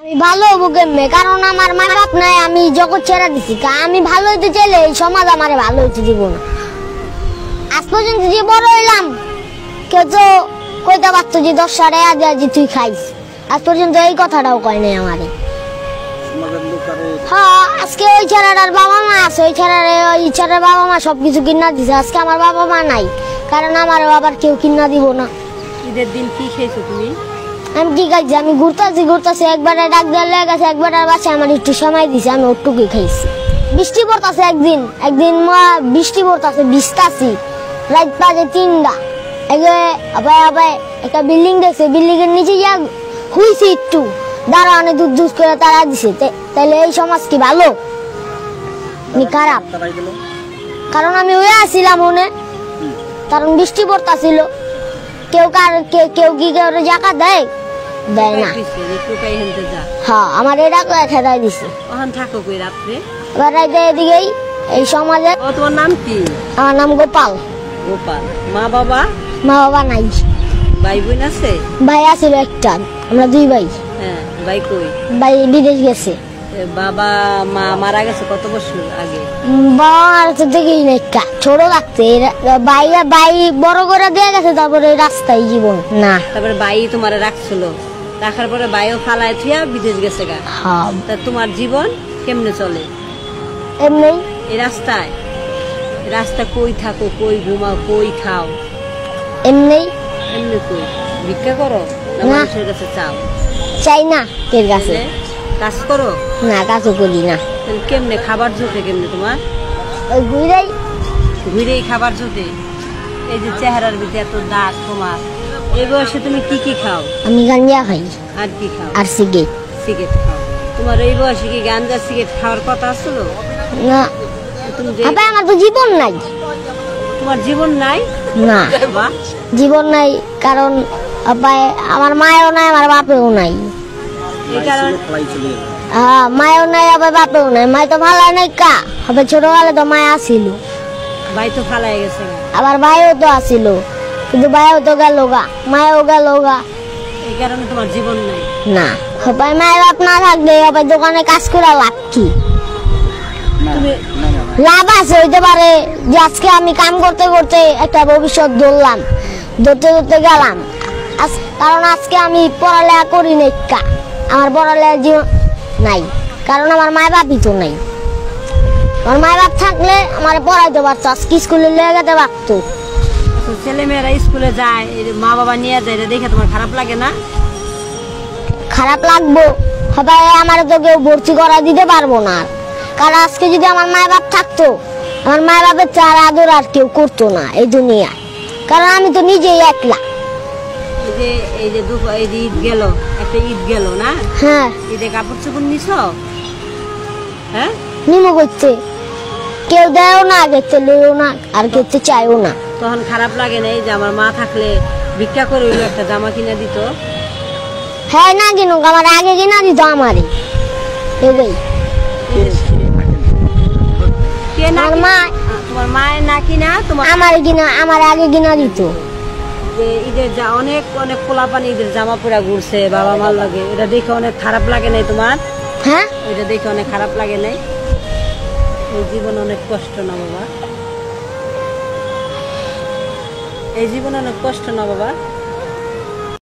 আমি ভালো হব কেমনে কারণ আমার মা বাপ নাই, আমি জগৎ ছেড়ে দিছি। আমি ভালো হইতে চাইলে এই সমাজ আমারে ভালো হইতে দিব না। আজ পর্যন্ত যে বড় হইলাম, কেউ তো কইতে পারতো যে দশ সাড়ে আজ আজ তুই খাইস। আজ পর্যন্ত এই কথাটাও কয় নাই আমারে। হ্যাঁ আজকে ওই ছেলেটার বাবা মা আছে, ওই ছেলের ওই ছেলের বাবা মা সবকিছু কিনা দিছে। আজকে আমার বাবা মা নাই, কারণ আমার আবার কেউ কিনা দিব না। ঈদের দিন কি খেয়েছো তুমি? আমি ঠিক আছে আমি ঘুরতেছি ঘুরতেছি একবারে ডাক দেওয়ার লেগে গেছে একবার বাসায় আমার একটু সময় দিছে আমি ওটুকুই খাইছি। বৃষ্টি পড়তাছে একদিন একদিন মা- বৃষ্টি পড়তাছে ভিজতাছি রাত বাজে তিনটা। এগে আবার আবার একটা বিল্ডিং দেখছে বিল্ডিং এর নিচে যা হুইছি একটু। দাঁড়া অনেক দূর দূর করে তারা দিছে। তাহলে এই সমাজ কি ভালো? খারাপ। কারণ আমি হয়ে আসছিলাম মনে। কারণ বৃষ্টি পড়তাছিল। কেউ কার কেউ কি কেউ জায়গা দেয়? দেয় না। হ্যাঁ আমার এটা খেদাই দিছে। ওখান থাকো কই রাত্রে। এবার রাইতে এদিকেই এই সমাজে। ও তোমার নাম কি? আমার নাম গোপাল। গোপাল। মা বাবা? মা বাবা নাই। ভাই বোন আছে? ভাই আছিল একটা আমরা দুই ভাই। হ্যাঁ ভাই কই? ভাই বিদেশ গেছে। বাবা মা মারা গেছে কত বছর আগে? বাবা তো দেখেই না একটা ছোট থাকতে ভাই ভাই বড় করে দিয়ে গেছে তারপরে রাস্তায় জীবন। না। তারপরে ভাই তোমার রাখছিল? রাখার পরে ভাইও ফালায় থিয়া বিদেশ গেছে গা। হ্যাঁ। তা তোমার জীবন কেমনে চলে? এমনি। এই রাস্তায়? রাস্তা কই থাকো কই ঘুমাও কই খাও? এমনি। এমনি কই? ভিক্ষা করো না। মানুষের কাছে চাও? চাই না এর কাছে। কাজ করো? না কাজও করি না। কেমনে খাবার জোটে কেমনে তোমার? ওই ঘুরেই। ঘুরেই খাবার জোটে। এই যে চেহারার ভিতরে এত দাগ তোমার। এই বয়সে তুমি কি কি খাও? আমি গাঞ্জা খাই। আর কি খাও? আর সিগারেট। সিগারেট খাও। তোমার এই বয়সে কি গাঞ্জা সিগারেট খাওয়ার কথা আসলো না। তুমি আমার তো জীবন নাই। তোমার জীবন নাই? না। জীবন নাই কারণ আব্বাই আমার মায়েও নাই আমার বাপেও নাই। হ্যাঁ মায়েও নাই আবার বাপেও নাই। মায় তো ভালো নাই কা। আবার ছোটবেলা তো মায় আসিল ভাই তো ফালাই গেছে। আবার ভাইও তো আসিল কিন্তু ভাইও তো গেল গা মায়েও গেল গা। এই কারণে তোমার জীবন নাই। না সবাই মায়ের বাপ না থাকলে আবার দোকানে কাজ করে লাভ কি। লাভ আছে হইতে পারে যে আজকে আমি কাম করতে করতে একটা ভবিষ্যৎ ধরলাম ধরতে ধরতে গেলাম। আজ- কারণ আজকে আমি পড়ালেখা করি নাই আমার পড়ালেখা জীবন নাই কারণ আমার মায় বাপই তো নাই। আমার মায় বাপ থাকলে আমার পড়াইতে পারতো আজকে স্কুলে লেগে যেতে পারতো। তো ছেলে মেয়েরা স্কুলে যায় মা বাবা নিয়ে যায় এটা দেখে তোমার খারাপ লাগে না? খারাপ লাগবো। সবাই আমার তো কেউ ভর্তি করা দিতে পারব না। কারণ আজকে যদি আমার মায় বাপ থাকতো আমার মায় বাপের চার আদর আর কেউ করতো না এই দুনিয়ায়। কারণ আমি তো নিজেই একলা। এই যে এই যে দুপুর এই যে ঈদ গেল একটা ঈদ গেল না? হ্যাঁ। ঈদে কাপড় চোপড় নিছ? হ্যাঁ? নিমো করতে কেউ দেয়ও না দেখতে লইও না আর খেতে চাইও না। তখন খারাপ লাগে না এই যে আমার মা থাকলে ভিক্ষা করে হইল একটা জামা কিনে দিত। হ্যাঁ না কিনুক আমার আগে কিনা দিত আমারে এটাই আমার মা তোমার মায়ের না কিনা তোমার আমার কিনা আমার আগে কিনা দিত। যে ঈদের যা অনেক অনেক পোলাপানি ঈদের জামা পরা ঘুরছে বাবা মার লাগে। এটা দেখে অনেক খারাপ লাগে নাই তোমার? হ্যাঁ? এটা দেখে অনেক খারাপ লাগে নাই। জীবন অনেক কষ্ট না বাবা। এই জীবন অনেক কষ্ট না বাবা?